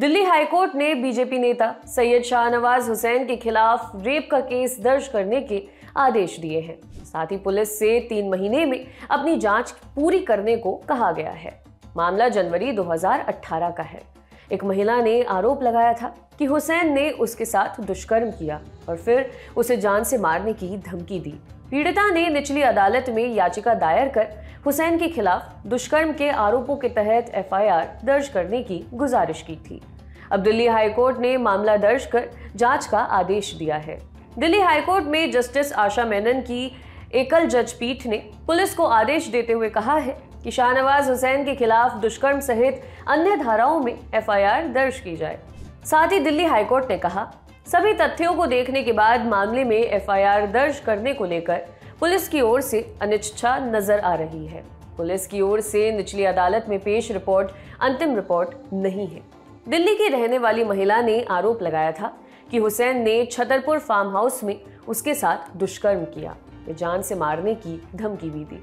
Delhi high court ने BJP नेता सैयद शाहनवाज हुसैन के खिलाफ रेप का केस दर्ज करने के आदेश दिए हैं। साथ ही पुलिस से तीन महीने में अपनी जाँच पूरी करने को कहा गया है। मामला जनवरी 2018 का है। एक महिला ने आरोप लगाया था कि हुसैन ने उसके साथ दुष्कर्म किया और फिर उसे जान से मारने की धमकी दी। पीड़िता ने निचली अदालत में याचिका दायर कर हुसैन के खिलाफ दुष्कर्म के आरोपों के तहत एफआईआर दर्ज करने की गुजारिश की थी। अब दिल्ली हाईकोर्ट ने मामला दर्ज कर जाँच का आदेश दिया है। दिल्ली हाईकोर्ट में जस्टिस आशा मेनन की एकल जज पीठ ने पुलिस को आदेश देते हुए कहा है कि शाहनवाज हुसैन के खिलाफ दुष्कर्म सहित अन्य धाराओं में एफआईआर दर्ज की जाए। साथ ही दिल्ली हाईकोर्ट ने कहा, सभी तथ्यों को देखने के बाद मामले में एफआईआर दर्ज करने को लेकर पुलिस की ओर से अनिच्छा नज़र आ रही है। पुलिस की ओर से निचली अदालत में पेश रिपोर्ट, अंतिम रिपोर्ट नहीं है। दिल्ली की रहने वाली महिला ने आरोप लगाया था कि हुसैन ने छतरपुर फार्म हाउस में उसके साथ दुष्कर्म किया। जान से मारने की धमकी भी दी।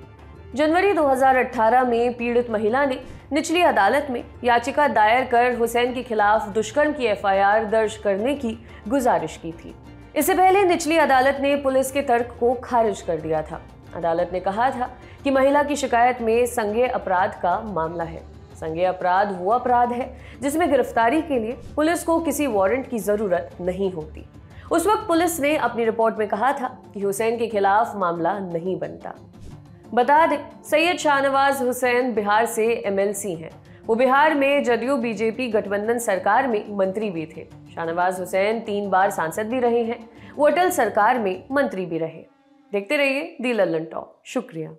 जनवरी 2018 में पीड़ित महिला ने निचली अदालत में याचिका दायर कर हुसैन के खिलाफ दुष्कर्म की एफआईआर दर्ज करने की गुजारिश की थी। इससे पहले निचली अदालत ने पुलिस के तर्क को खारिज कर दिया था। अदालत ने कहा था कि महिला की शिकायत में संज्ञेय अपराध का मामला है। संज्ञेय अपराध, वो अपराध है, जिसमें गिरफ्तारी के लिए पुलिस को किसी वारंट की ज़रूरत नहीं होती। उस वक्त पुलिस ने अपनी रिपोर्ट में कहा था कि हुसैन के खिलाफ मामला नहीं बनता। बता दें, सैयद शाहनवाज हुसैन बिहार से एमएलसी हैं। वो बिहार में जदयू बीजेपी गठबंधन सरकार में मंत्री भी थे। शाहनवाज हुसैन तीन बार सांसद भी रहे हैं। वो अटल सरकार में मंत्री भी रहे। देखते रहिए दी लल्लन टॉप शुक्रिया।